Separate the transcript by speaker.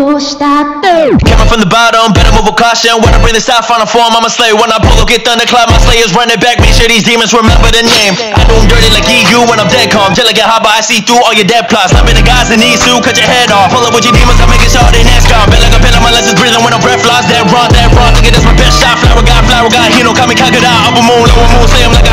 Speaker 1: どうしたって
Speaker 2: Coming from the bottom, better move with caution. When I bring this out, final form, I'm a slave. When I pull up, get thunderclap, my slayers running back. Make sure these demons remember the name. I do them dirty like EU when I'm dead calm. Jelly get hot, but I see through all your dead plots. I'm in the guys that need to cut your head off. Pull up with your demons, I'm making sure they next gone. Been like a pen on my lessons, breathing when I'm breath lost. That run, that wrong. Think it is my best shot. Flower guy, flower guy, he don't call me Kakada. Upper moon, lower moon, say I'm like a